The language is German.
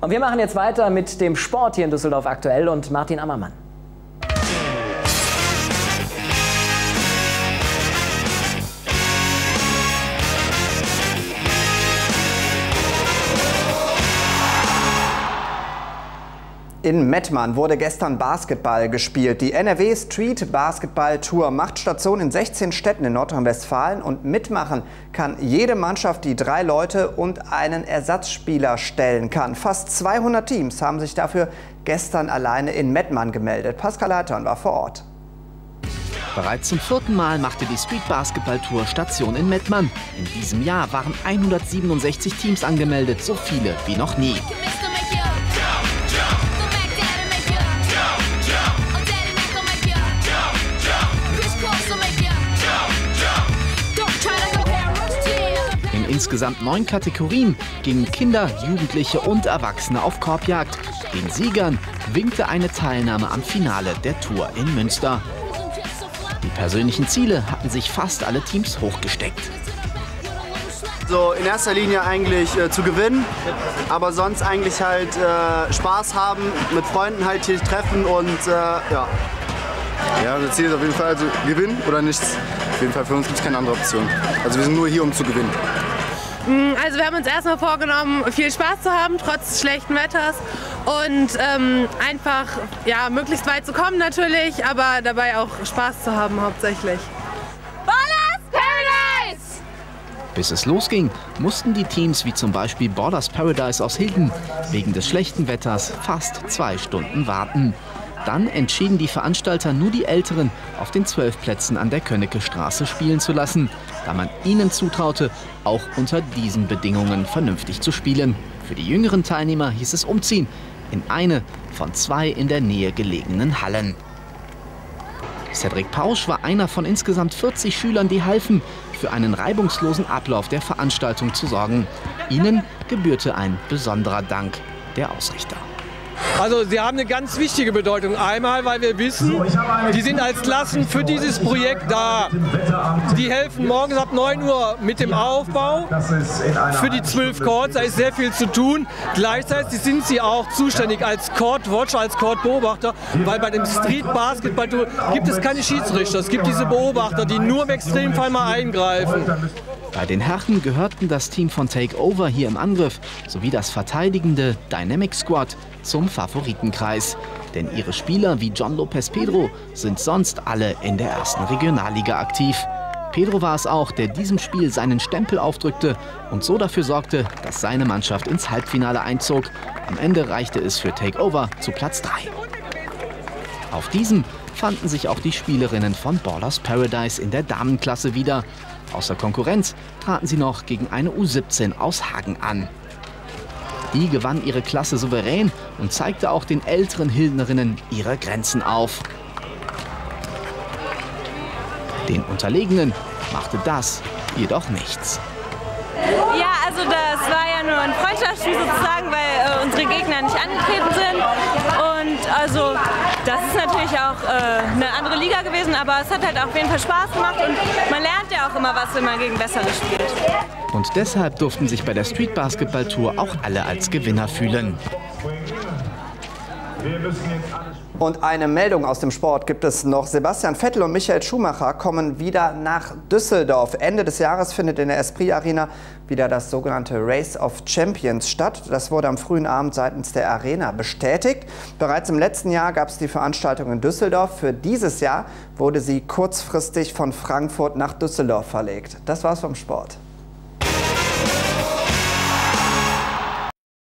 Und wir machen jetzt weiter mit dem Sport hier in Düsseldorf aktuell und Martin Ammermann. In Mettmann wurde gestern Basketball gespielt. Die NRW Street Basketball Tour macht Station in 16 Städten in Nordrhein-Westfalen und mitmachen kann jede Mannschaft, die drei Leute und einen Ersatzspieler stellen kann. Fast 200 Teams haben sich dafür gestern alleine in Mettmann gemeldet. Pascal Leitern war vor Ort. Bereits zum vierten Mal machte die Street Basketball Tour Station in Mettmann. In diesem Jahr waren 167 Teams angemeldet, so viele wie noch nie. Insgesamt neun Kategorien gingen Kinder, Jugendliche und Erwachsene auf Korbjagd. Den Siegern winkte eine Teilnahme am Finale der Tour in Münster. Die persönlichen Ziele hatten sich fast alle Teams hochgesteckt. So in erster Linie eigentlich äh, zu gewinnen, aber sonst eigentlich halt äh, Spaß haben, mit Freunden halt hier treffen und äh, ja. Ja, unser Ziel ist auf jeden Fall also gewinnen oder nichts. Auf jeden Fall für uns gibt es keine andere Option. Also wir sind nur hier, um zu gewinnen. Also wir haben uns erstmal vorgenommen, viel Spaß zu haben, trotz schlechten Wetters und ähm, einfach ja, möglichst weit zu kommen natürlich, aber dabei auch Spaß zu haben hauptsächlich. Borders Paradise! Bis es losging, mussten die Teams wie zum Beispiel Borders Paradise aus Hilden wegen des schlechten Wetters fast zwei Stunden warten. Dann entschieden die Veranstalter nur die Älteren auf den zwölf Plätzen an der Könnecke Straße spielen zu lassen, da man ihnen zutraute, auch unter diesen Bedingungen vernünftig zu spielen. Für die jüngeren Teilnehmer hieß es umziehen in eine von zwei in der Nähe gelegenen Hallen. Cedric Pausch war einer von insgesamt 40 Schülern, die halfen, für einen reibungslosen Ablauf der Veranstaltung zu sorgen. Ihnen gebührte ein besonderer Dank der Ausrichter. Also sie haben eine ganz wichtige Bedeutung. Einmal, weil wir wissen, die sind als Klassen für dieses Projekt da. Die helfen morgens ab 9 Uhr mit dem Aufbau für die 12 Courts. Da ist sehr viel zu tun. Gleichzeitig sind sie auch zuständig als Court Watch, als Court Beobachter, weil bei dem Street Basketball gibt es keine Schiedsrichter. Es gibt diese Beobachter, die nur im Extremfall mal eingreifen. Bei den Herren gehörten das Team von Takeover hier im Angriff sowie das verteidigende Dynamic Squad zum Favoritenkreis. Denn ihre Spieler wie John Lopez Pedro sind sonst alle in der ersten Regionalliga aktiv. Pedro war es auch, der diesem Spiel seinen Stempel aufdrückte und so dafür sorgte, dass seine Mannschaft ins Halbfinale einzog. Am Ende reichte es für Takeover zu Platz 3. Auf diesem fanden sich auch die Spielerinnen von Ballers Paradise in der Damenklasse wieder. Außer Konkurrenz traten sie noch gegen eine U17 aus Hagen an. Die gewann ihre Klasse souverän und zeigte auch den älteren Hildnerinnen ihre Grenzen auf. Den Unterlegenen machte das jedoch nichts. Ja, also das war ja nur ein Freundschaftsspiel sozusagen, weil äh, unsere Gegner nicht angetreten sind. Und also das ist natürlich auch äh, eine andere Liga gewesen, aber es hat halt auf jeden Fall Spaß gemacht und man lernt ja auch immer was, wenn man gegen Bessere spielt. Und deshalb durften sich bei der Street Basketball Tour auch alle als Gewinner fühlen. Und eine Meldung aus dem Sport gibt es noch. Sebastian Vettel und Michael Schumacher kommen wieder nach Düsseldorf. Ende des Jahres findet in der Esprit Arena wieder das sogenannte Race of Champions statt. Das wurde am frühen Abend seitens der Arena bestätigt. Bereits im letzten Jahr gab es die Veranstaltung in Düsseldorf. Für dieses Jahr wurde sie kurzfristig von Frankfurt nach Düsseldorf verlegt. Das war's vom Sport.